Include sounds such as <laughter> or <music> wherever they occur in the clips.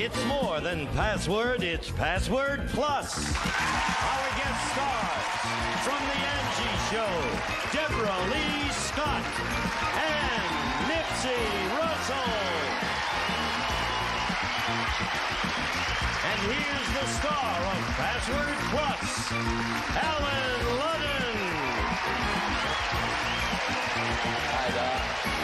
It's more than password, it's password plus. Our guest stars from The Angie Show, Debralee Scott and Nipsey Russell. And here's the star of Password Plus, Allen Ludden. Hi, Doc.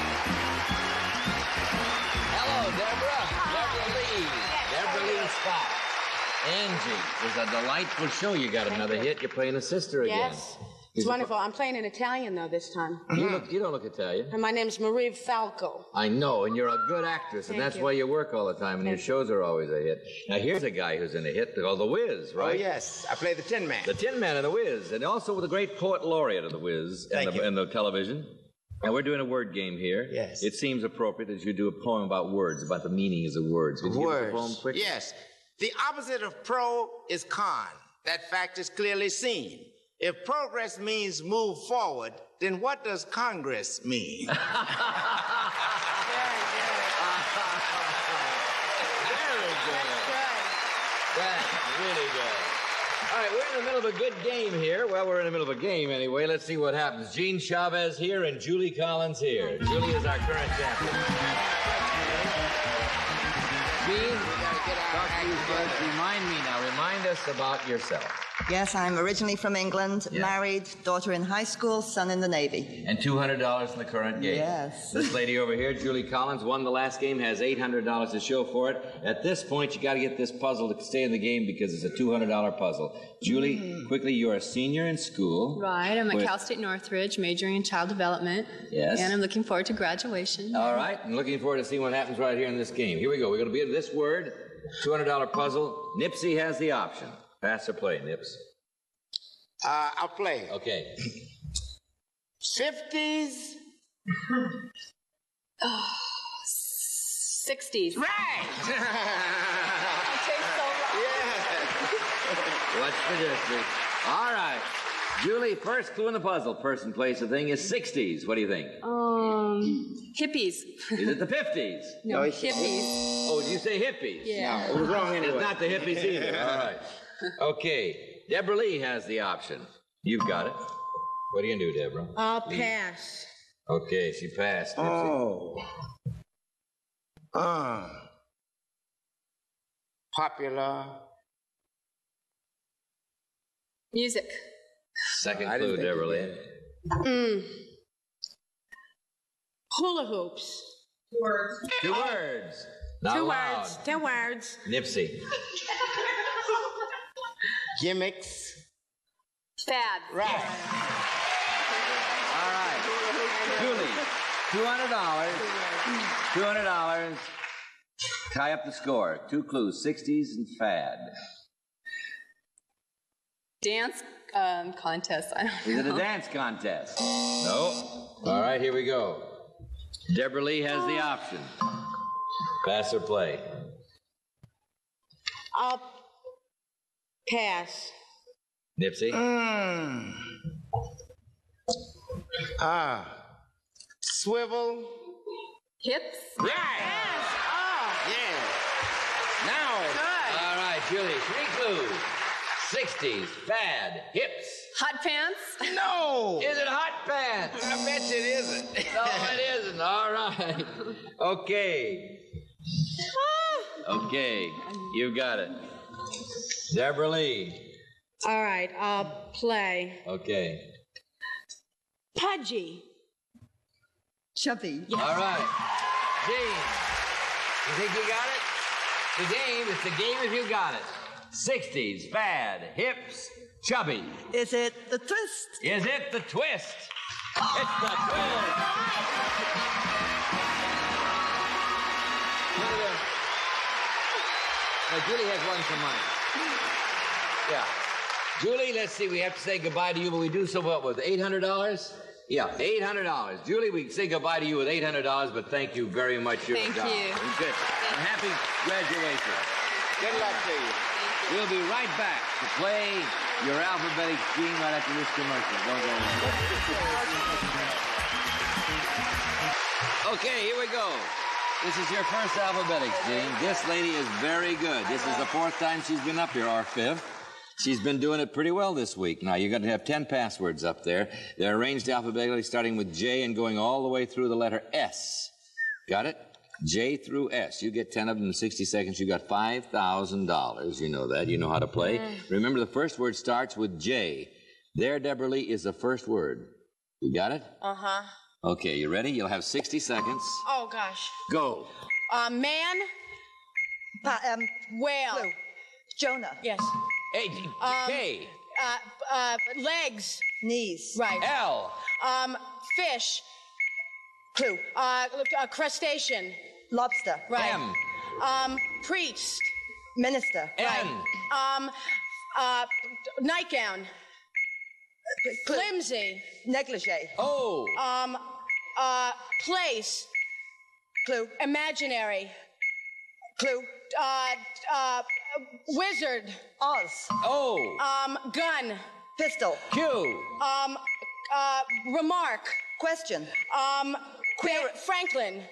Angie, it's a delightful show. You got another hit. You're playing a sister again. Yes. It's wonderful. I'm playing in Italian, though, this time. You, look, you don't look Italian. And my name's Marie Falco. I know, and you're a good actress, and Thank that's you. why you work all the time, and your shows are always a hit. Now, here's a guy who's in a hit called The Wiz, oh, right? Oh, yes. I play the Tin Man. The Tin Man and The Wiz, and also with the great poet laureate of The Wiz and Thank the, you. and the television. And we're doing a word game here. Yes. It seems appropriate that you do a poem about words, about the meanings of words. Would you give us a poem Words. Yes. The opposite of pro is con. That fact is clearly seen. If progress means move forward, then what does Congress mean? <laughs> Very good. That's really good. All right, we're in the middle of a good game here. Well, we're in the middle of a game anyway. Let's see what happens. Gene Chavez here and Julie Collins here. Julie is our current champion. Gene, talk to you first. Remind me now. Remind us about yourself. Yes, I'm originally from England, Yeah. married, daughter in high school, son in the Navy. And $200 in the current game. Yes. This lady over here, Julie Collins, won the last game, has $800 to show for it. At this point, you got to get this puzzle to stay in the game because it's a $200 puzzle. Julie, mm-hmm. quickly, you're a senior in school. Right, I'm at Cal State Northridge, majoring in child development. Yes. And I'm looking forward to graduation. All right, I'm looking forward to seeing what happens right here in this game. Here we go. We're going to be at this word, $200 puzzle. Nipsey has the option. Pass or play, Nips. Uh, I'll play. Okay. 50s. 60s. <sighs> Right. <laughs> Yeah. What's the district? All right. Julie, first clue in the puzzle. Person, place, the thing is 60s. What do you think? Um, hippies. Is it the <laughs> 50s? No, No, hippies. Oh, did you say hippies? Yeah. It was wrong It's not the hippies either. <laughs> All right. Okay. Debralee has the option. You've got it. What are you going to do, Deborah? I'll pass. Okay, she passed. Nipsey. Oh. Uh. Popular. Music. Second I clue, think Deborah you Lee. did. Mm. Hula hoops. Two words. Not Two allowed. words. Two words. Nipsey. <laughs> Gimmicks. Fad. Right. All right. Julie, $200. $200. Tie up the score. Two clues 60s and fad. Dance um, contest. I don't Is it a dance contest? No. All right, here we go. Debralee has the option. Pass or play. I'll pass. Nipsey? Mm. Ah. Swivel. Hips. Right. Yeah. Now it's. All right, Julie, three clues 60s, fad, hips. Hot pants. No. Is it hot pants? I bet you it isn't. No, it isn't. All right. Okay. Ah! Okay, you've got it. Debralee. All right. I'll play. Okay. Pudgy. Chubby. All right. Gene, you think you got it? The game, it's the game if you got it. 60s, bad, hips, chubby. Is it the twist? Is it the twist? It's the twist. Look at this. Now, Julie has one for mine. Yeah. Julie, let's see, we have to say goodbye to you, but we do so what with $800? Yeah, $800. Julie, we say goodbye to you with $800, but thank you very much. You're a Thank doll. you. And Good. And happy graduation. Good luck to you. We'll be right back to play your alphabetic scheme right after this commercial. Don't go. Okay, here we go. This is your first alphabetics, Gene. This lady is very good. This is the fourth time she's been up here, or fifth. She's been doing it pretty well this week. Now, you're going to have 10 passwords up there. They're arranged alphabetically, starting with J and going all the way through the letter S. Got it? J through S. You get 10 of them in 60 seconds. You got $5,000. You know that. You know how to play. Remember, the first word starts with J. There, Debralee, is the first word. You got it? Uh huh. Okay, you ready? You'll have 60 seconds. Oh gosh. Go. Uh, man, Pa- um, whale. clue. Jonah. Yes. Hey, G- K. Uh, uh, legs. Knees. Right. L. Um, fish. Clue. Uh, uh, crustacean. Lobster. Right. M. Um, priest. Minister. N. Um, uh, nightgown. Flimsy. Negligee. O. Um, uh, place. Clue. Imaginary. Clue. Uh, uh, wizard. Oz. O. Um, gun. Pistol. Q. Um, uh, remark. Question. Um, Queer- Ba- Franklin.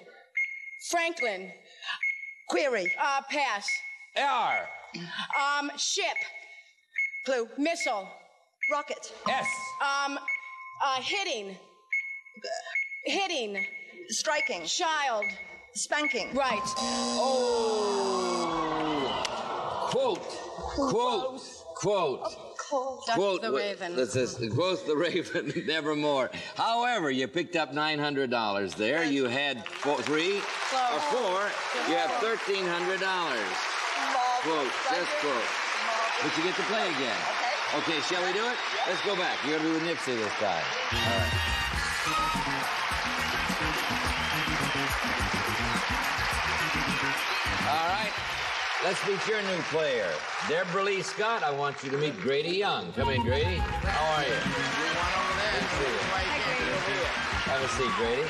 Franklin. Query. Uh, pass. R. Um, ship. Clue. Missile. Rocket. S. Um, uh, hitting. Hitting. Striking. Child. Spanking. Right. Oh. Quote. Quote. Quote. Quote. the Raven. This is quote the Raven, <laughs> nevermore. However, you picked up nine hundred dollars there. You had four, three or four. You have thirteen hundred dollars. Quote. Just quote. But you get to play again. Okay. Shall we do it? Let's go back. You're gonna be with Nipsey this time. All right. All right. Let's meet your new player, Debralee Scott. I want you to meet Grady Young. Come in, Grady. How are you? Good to see you. Have a seat, Grady.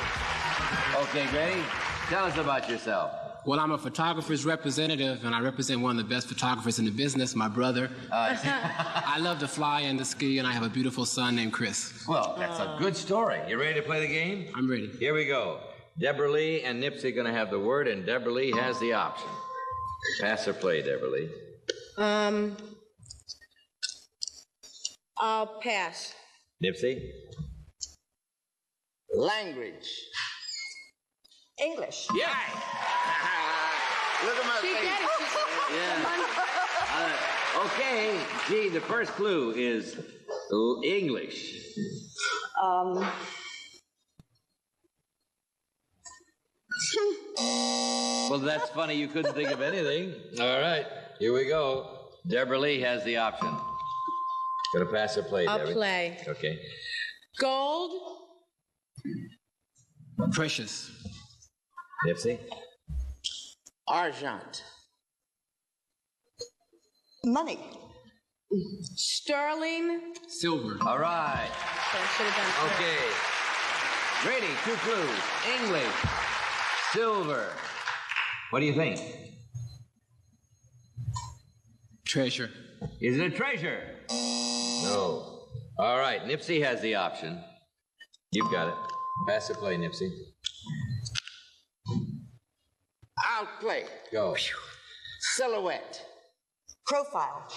Okay, Grady. Tell us about yourself. Well, I'm a photographer's representative, and I represent one of the best photographers in the business, my brother. Uh, <laughs> I love to fly and to ski, and I have a beautiful son named Chris. Well, that's a good story. You ready to play the game? I'm ready. Here we go. Debralee and Nipsey going to have the word, and Debralee has the option. Pass or play, Debralee. Um, I'll pass. Nipsey? Language. English. Yeah. <laughs> Look at my She face. get it. <laughs> Yeah. Uh, okay. Gee, the first clue is English. Um, <laughs> Well, that's funny. You couldn't think of anything. All right. Here we go. Debralee has the option. Gonna pass or play, I'll Debbie? play. Okay. Gold. Precious. Nipsey? Argent. money. Sterling. Silver. All right. Okay, should have done Okay. Grady, two clues. English. Silver. What do you think? Treasure. Is it a treasure? No. All right. Nipsey has the option. You've got it. Pass or play, Nipsey. I'll play. Go. Silhouette. Profile.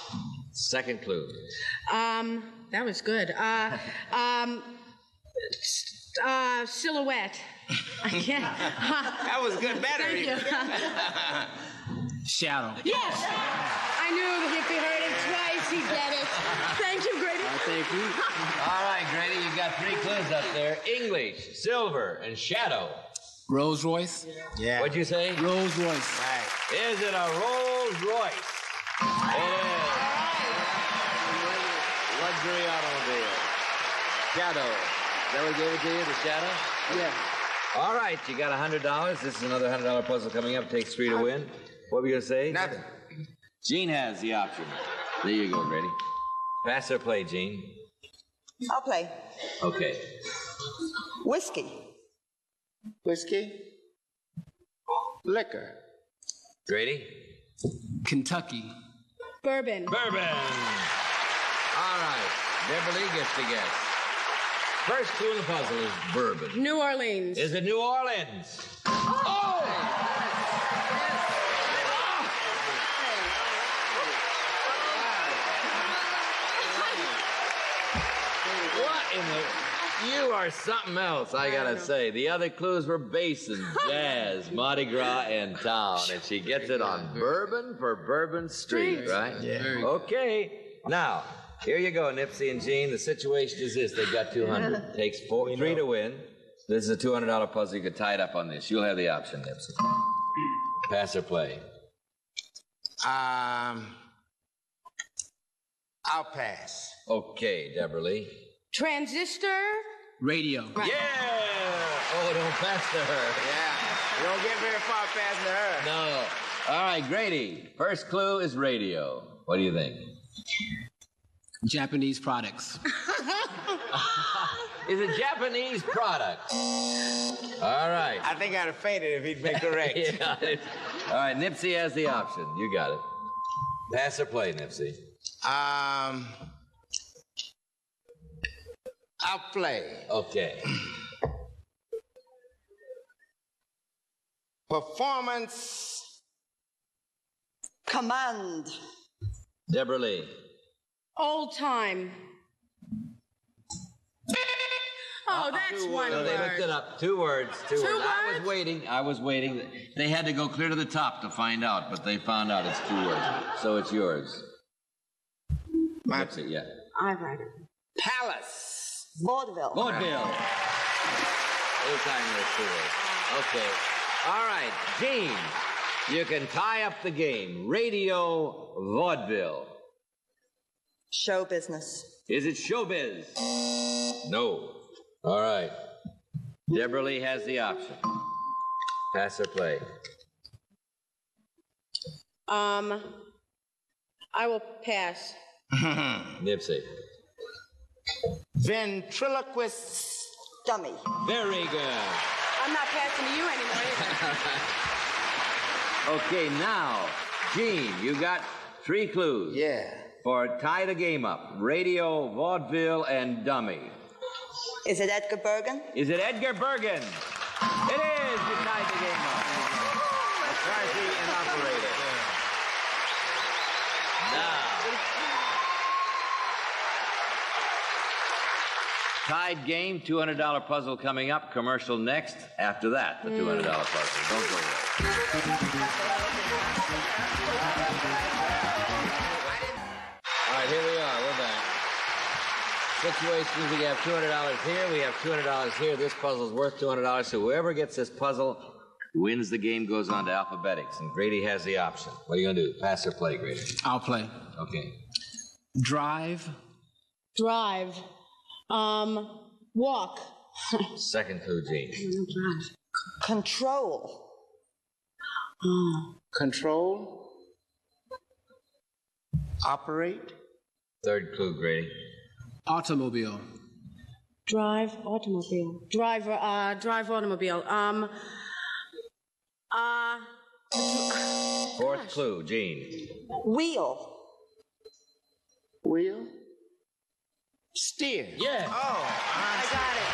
Second clue. Um, that was good. Uh, um, uh, silhouette. I can't. <laughs> That was good. Better. Thank you. <laughs> Shadow. yes. I knew if he heard it twice, he'd get it. Thank you, Grady. Thank you. <laughs> All right, Grady, you've got three clues up there. English, silver, and shadow. Rolls Royce. Yeah. What'd you say? Rolls Royce. Right. Is it a Rolls Royce? It is. Luxury automobile. Shadow. Is that what gave it to you, the shadow? Yeah. All right, you got $100. This is another $100 puzzle coming up. Takes three to win. What were you going to say? Nothing. Gene has the option. There you go, Grady. Pass or play, Gene. I'll play. Okay. Whiskey. Whiskey. Liquor. Grady? Kentucky. Bourbon. Bourbon. All right. Debralee gets to guess. First clue in the puzzle is bourbon. New Orleans. Is it New Orleans? Oh! oh! What in the... You are something else, I gotta I say. The other clues were basin, <laughs> jazz, Mardi Gras, and town. And she gets it on Bourbon for Bourbon Street, right? Yeah. Okay. Now, here you go, Nipsey and Gene. The situation is this: they've got 200. <laughs> Takes four, three to win. This is a $200 puzzle. You could tie it up on this. You'll have the option, Nipsey. Pass or play. Um, I'll pass. Okay, Debralee. Transistor. Radio. Yeah. Oh, don't pass to her. Yeah. You don't get very far past her. No. All right, Grady. First clue is radio. What do you think? Japanese products. <laughs> Is a Japanese product. All right. I think I'd have fainted if he'd been <laughs> correct. Yeah, All right, Nipsey has the option. You got it. Pass or play, Nipsey. Um, I'll play. Okay. Performance. Command. Debralee. Old time. Oh, uh, that's one No, they looked it up. Two words. Two, Two words. I was waiting. I was waiting. They had to go clear to the top to find out, but they found out it's two words. So it's yours. My Nipsey, yeah. I write it. palace. Vaudeville. Vaudeville. Anytime there's two words. Okay. All right, Gene. You can tie up the game. Radio vaudeville. Show business. Is it showbiz? No. All right. Debralee has the option. Pass or play. Um, I will pass. <laughs> Nipsey. Ventriloquists. Dummy. Very good. I'm not passing to you anymore. <laughs> Okay, now, Gene, you got three clues. Yeah. For tie the game up. Radio, vaudeville, and dummy. Is it Edgar Bergen? Is it Edgar Bergen? It is. Tied the game up. McCarthy and operator. Now. Tied game, $200 puzzle coming up. Commercial next. After that, the $200 puzzle. Don't go away. All right, here we are. We're back. Situation is we have $200 here, we have $200 here. This puzzle is worth $200, so whoever gets this puzzle wins the game, goes on to alphabetics, and Grady has the option. What are you going to do? Pass or play, Grady? I'll play. Okay. Drive. Drive. Um, walk. <laughs> Second clue, Gene. Control. Control. Operate. Third clue, Grady. Automobile. Drive automobile. Drive, uh, drive automobile. Um, uh, Fourth clue, Gene. Wheel. Wheel. Steer. Yeah. Oh, I got it.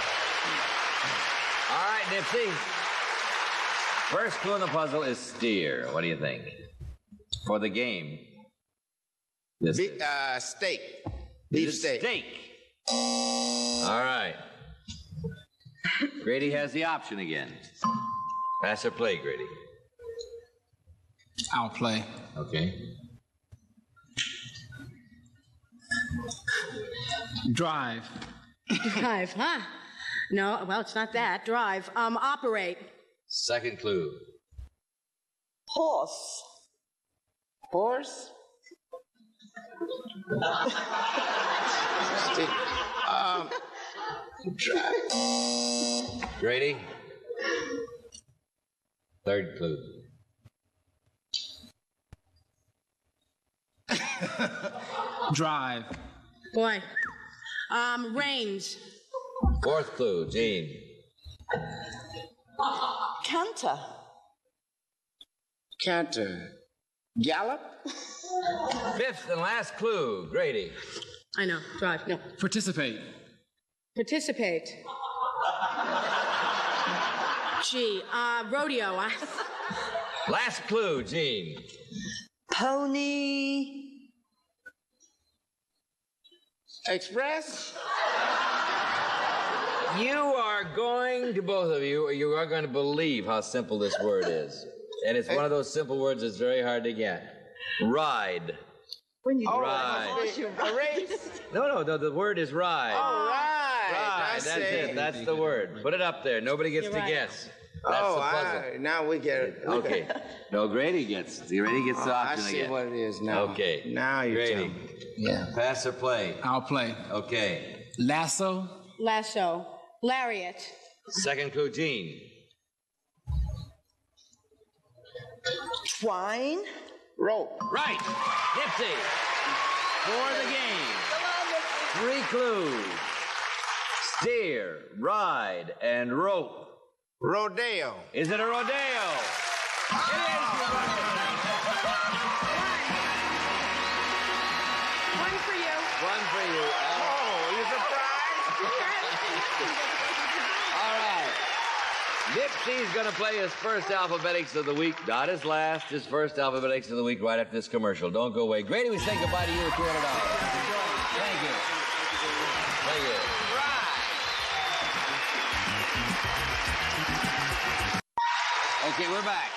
All right, Nipsey. First clue in the puzzle is steer. What do you think? For the game. This Be, is- uh, steak. Is Beef it steak. steak. All right. Grady has the option again. Pass or play, Grady. I'll play. Okay. Drive. Drive, huh? No, well, it's not that. Drive. Um, operate. Second clue. Horse. Horse. Steak. Um, drive. Grady. Third clue. <laughs> Drive. Boy. Um, reins. Fourth clue, Gene. Canter. Canter. Gallop. Fifth and last clue, Grady. I know. Drive. No. Participate. Participate. Gee, uh, rodeo. I, <laughs> Last clue, Gene. Pony. Express. You are going to, both of you, you are going to believe how simple this word is. And it's one of those simple words that's very hard to get. Ride. When you Oh, Right. A race? <laughs> No, no, the, the word is ride. Oh, All right. Ride. I That's see. it. That's the word. Put it up there. Nobody gets You're to right. guess. That's oh, the puzzle. I, now we get it. <laughs> Okay. <laughs> No, Grady gets. It. Grady gets the Oh, I option see again. what it is now. Okay. Now you're Grady. Yeah. Pass or play? I'll play. Okay. Lasso, Lasso. Lariat. Second clue, Gene. Twine. Rope. Right. Nipsey. For the game. Three clues. Steer, ride, and rope. Rodeo. Is it a rodeo? It is. A rodeo. One for you. One for you. One for you. Oh, you surprised? All right. Nipsey's going to play his first alphabetics of the week, not his last, his first alphabetics of the week right after this commercial. Don't go away. Grady, we say goodbye to you with $200. Thank you. Thank you. Okay, we're back.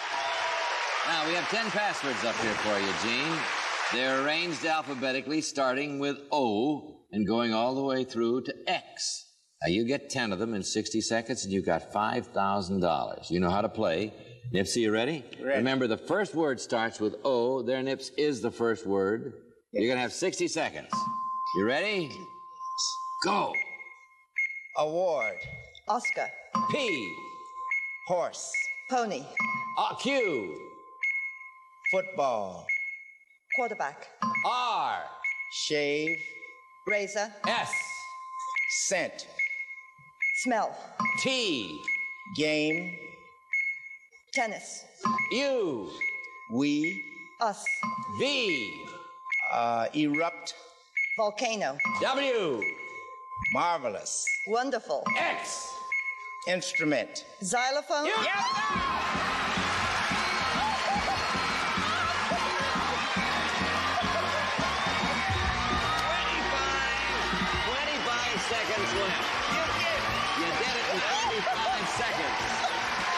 Now, we have 10 passwords up here for you, Gene. They're arranged alphabetically, starting with O and going all the way through to X. Now, you get 10 of them in 60 seconds, and you've got $5,000. You know how to play. Nipsey, you ready? Ready. Remember, the first word starts with O. There, Nips, is the first word. You're going to have 60 seconds. You ready? Go. Award. Oscar. P. Horse. Pony. Uh, Q. Football. Quarterback. R. Shave. Razor. S. Scent. Smell. T. Game. Tennis. U. We. Us. V. Uh, erupt. Volcano. W. Marvelous. Wonderful. X. Instrument. Xylophone. Twenty-five 25 seconds.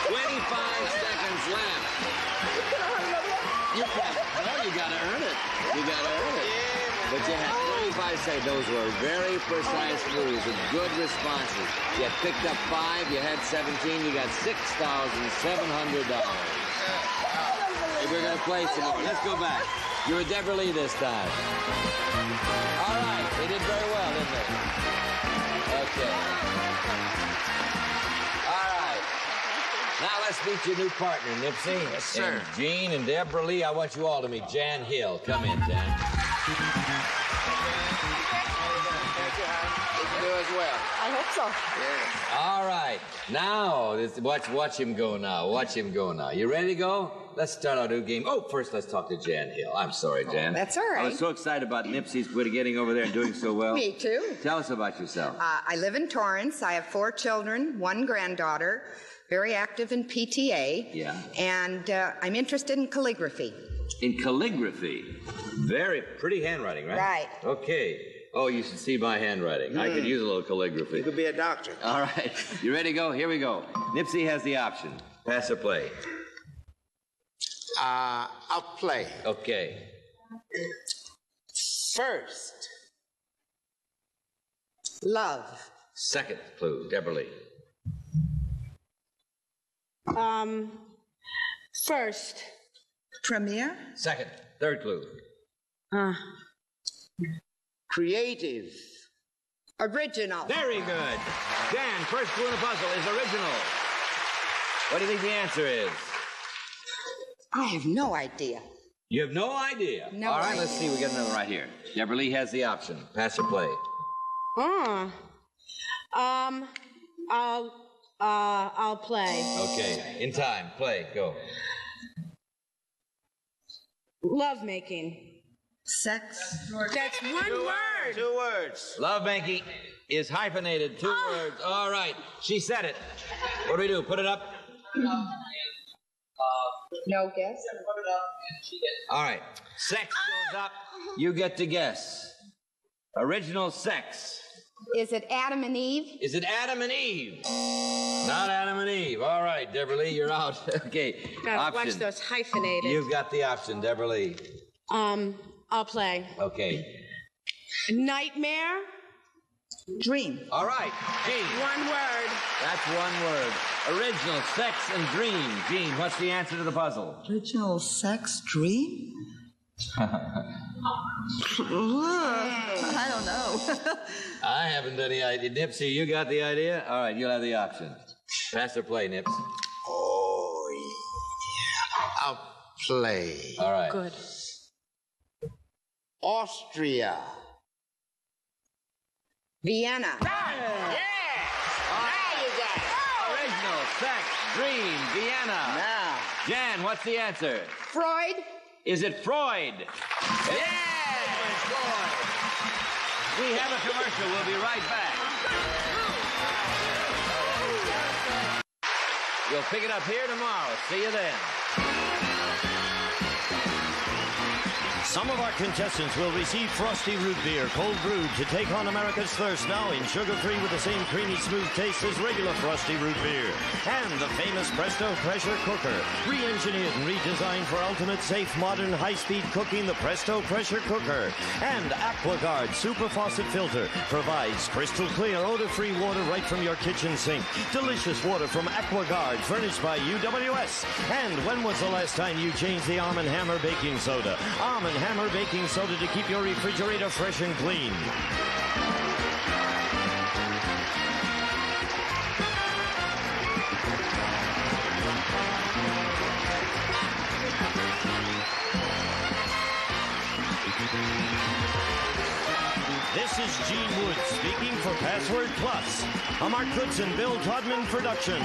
25 seconds left. You can't. No, you gotta earn it. You gotta earn it. But you had 25 seconds. Those were very precise moves with good responses. You picked up five, you had 17, you got $6,700. We're gonna play some more. Let's go back. You were Debralee this time. Meet your new partner, Nipsey. Yes, sir. And Gene and Debralee. I want you all to meet Jan Hill. Come in, Jan. You do as well. I hope so. All right. Now, this, watch, watch him go now. Watch him go now. You ready to go? Let's start our new game. Oh, first let's talk to Jan Hill. I'm sorry, Jan. that's all I right. was so excited about Nipsey's getting over there and doing so well. <laughs> Me too. Tell us about yourself. Uh, I live in Torrance. I have four children, one granddaughter, very active in PTA. Yeah. And uh, I'm interested in calligraphy. In calligraphy. Very pretty handwriting, right? Right. Okay. Oh, you should see my handwriting. I could use a little calligraphy. You could be a doctor. All right. <laughs> You ready to go? Here we go. Nipsey has the option. Pass or play. Uh, I'll play. Okay. First. Love. Second clue, Debralee. Um, first. Premiere. Second. Third clue. Uh, Creative. Original. Very good. Dan, first clue in the puzzle is original. What do you think the answer is? I have no idea. You have no idea. No All right, idea. let's see. We got another right here. Debralee has the option. Pass or play. uh, um, I'll, uh, I'll play. Okay. In time. Play. Go. Lovemaking. Sex. That's one word. Two words. Love making is hyphenated. Two words. All right. She said it. What do we do? Put it up? No guess. All right. Sex goes up. You get to guess. Original sex. Is it Adam and Eve? Is it Adam and Eve? Right, Debralee, you're out. <laughs> okay. Gotta watch those hyphenated. You've got the option, Debralee. Um, I'll play. Okay. Nightmare. Dream. All right, Gene. One word. That's one word. Original, sex, and dream. Gene, what's the answer to the puzzle? Original sex dream? <laughs> I don't know. <laughs> I haven't any idea. Nipsey, you got the idea? All right, you'll have the option. Pass or play, Nips. Oh, yeah. I'll play. All right. Good. Austria. Vienna. Yeah. Original, sex, dream, Vienna. Now. Jan, what's the answer? Freud. Is it Freud? Yeah! We have a commercial. We'll be right back. We'll pick it up here tomorrow. See you then. Some of our contestants will receive Frostie root beer, cold brewed, to take on America's thirst now in sugar-free with the same creamy, smooth taste as regular Frostie root beer. And the famous Presto pressure cooker, re-engineered and redesigned for ultimate, safe, modern, high-speed cooking. The Presto pressure cooker and AquaGuard super faucet filter provides crystal clear, odor-free water right from your kitchen sink. Delicious water from AquaGuard, furnished by UWS. And when was the last time you changed the Arm & Hammer baking soda? Arm & Hammer baking soda to keep your refrigerator fresh and clean. This is Gene Wood speaking for Password Plus, a Mark Goodson, Bill Todman production.